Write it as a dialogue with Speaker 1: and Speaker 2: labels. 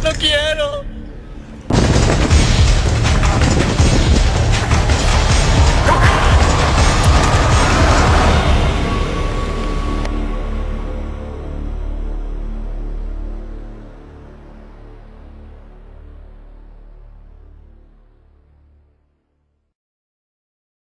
Speaker 1: Tá Não que é?